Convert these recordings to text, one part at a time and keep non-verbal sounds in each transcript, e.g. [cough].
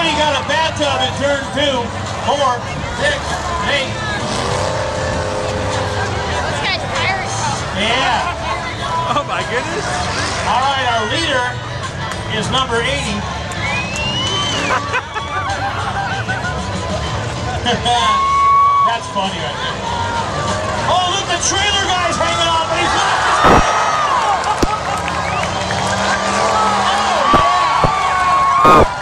Somebody got a bathtub in turn two, four, six, eight. This guy's Irish. Yeah. Oh my goodness. All right, our leader is number 80. [laughs] That's funny right there. Oh, look, the trailer guy's hanging on, but he's not. Oh, yeah.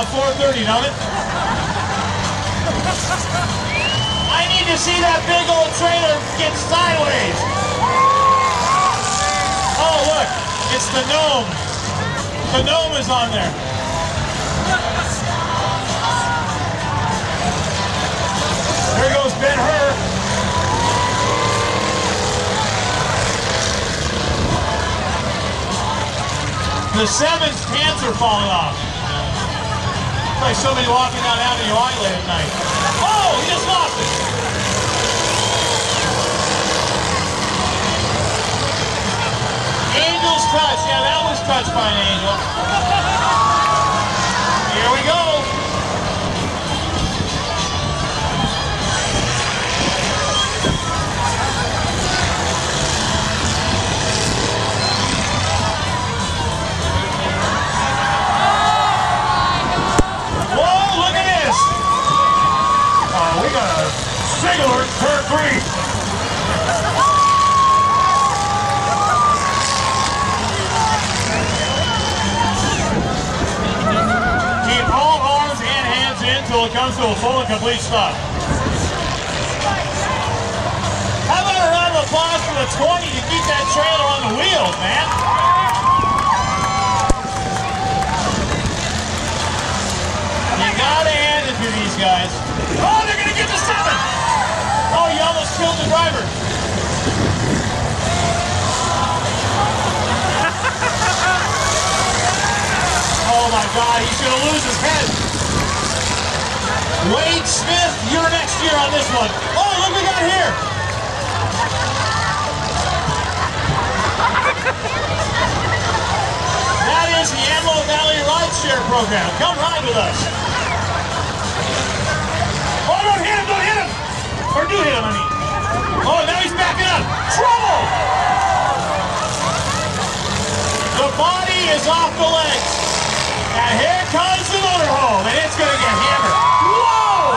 About 430, don't it? I need to see that big old trailer get sideways. Oh, look, it's the gnome. The gnome is on there. There goes Ben Hur. The seven's pants are falling off. Like somebody walking down Avenue I late at night. Oh, he just lost it. Angel's touch. Yeah, that was touched by an angel. Singular turn three. Keep all arms and hands in until it comes to a full and complete stop. How about a round of applause for the 20 to keep that trailer on the wheels, man? God, he's gonna lose his head. Wade Smith, you're next year on this one. Oh, look we got here. That is the Antelope Valley Rideshare Program. Come ride with us. Oh, don't hit him, don't hit him. Or do hit him, I mean. Oh, now he's backing up. Trouble! The body is off the legs. And here comes the motorhome, and it's going to get hammered. Whoa!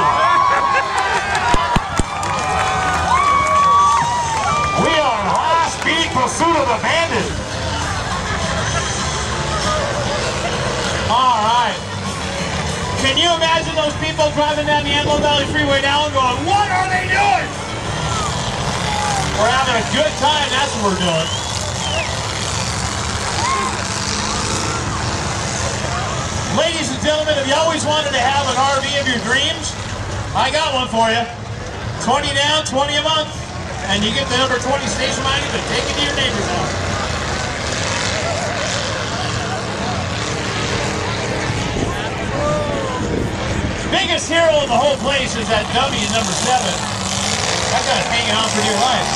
We are in high-speed pursuit of the bandit. All right. Can you imagine those people driving down the Antelope Valley Freeway now and going, what are they doing? We're having a good time, that's what we're doing. Ladies and gentlemen, if you always wanted to have an RV of your dreams, I got one for you. 20 down, 20 a month, and you get the number 20 station wagon to take it to your neighbor's house. Biggest hero of the whole place is that W number seven. That guy's hanging on for dear life.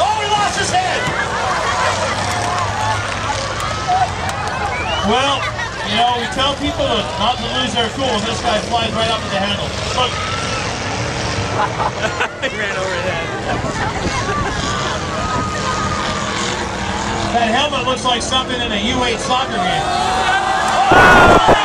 Oh, he lost his head! Well, you know, we tell people to not to lose their cool, and this guy flies right up to the handle. Look, [laughs] he ran over his head. that helmet looks like something in a U8 soccer game. [laughs] Oh!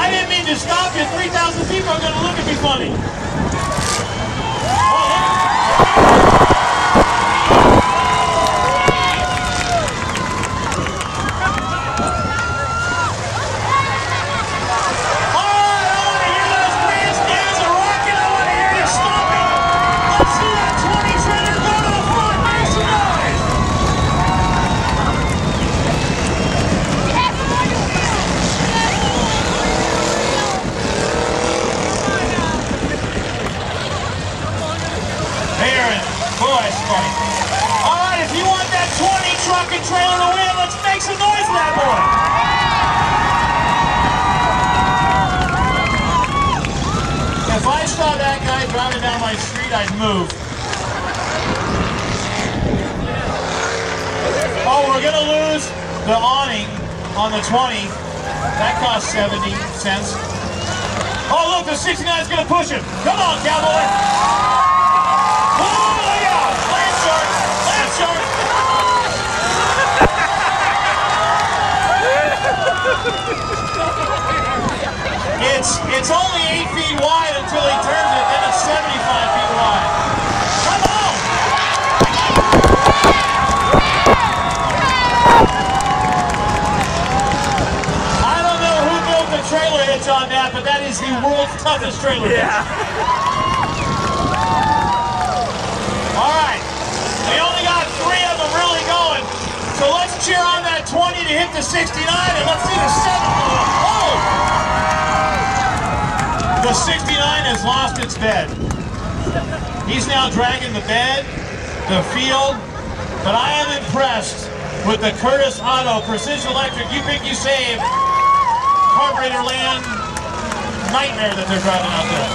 I didn't mean to stop you. 3,000 people are going to look at me funny. Oh, All right, if you want that 20 truck and trailer to win, let's make some noise for that boy. If I saw that guy driving down my street, I'd move. Oh, we're going to lose the awning on the 20. That costs 70 cents. Oh, look, the 69 is going to push him. Come on, cowboy. it's it's only eight feet wide until he turns it, then it's 75 feet wide. Come on! I don't know who built the trailer hitch on that, but that is the world's toughest trailer hitch. Yeah. So let's cheer on that 20 to hit the 69, and let's see the 7. Oh! The 69 has lost its bed. He's now dragging the bed, the field, but I am impressed with the Curtis Auto Precision Electric You Think You Save carburetor land nightmare that they're driving out there.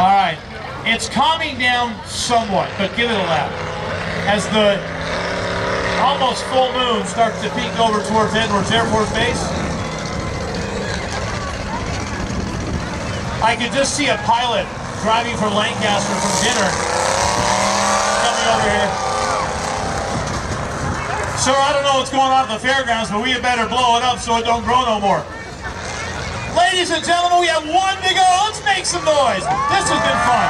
All right. It's calming down somewhat, but give it a lap. As the almost full moon starts to peek over towards Edwards Air Force Base, I could just see a pilot driving from Lancaster from dinner coming over here. Sir, I don't know what's going on at the fairgrounds, but we had better blow it up so it don't grow no more. Ladies and gentlemen, we have one to go. Let's make some noise. This has been fun.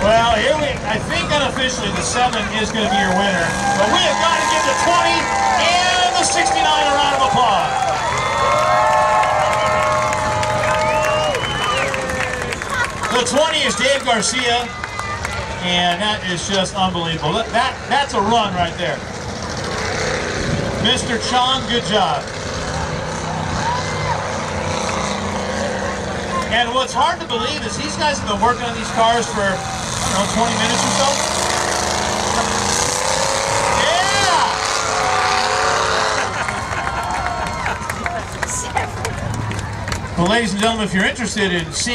Well, here we, I think unofficially the 7 is going to be your winner. But we have got to give the 20 and the 69 a round of applause. The 20 is Dave Garcia. And that is just unbelievable. That, That's a run right there. Mr. Chong, good job. And what's hard to believe is these guys have been working on these cars for, I don't know, 20 minutes or so. Yeah! well, ladies and gentlemen, if you're interested in seeing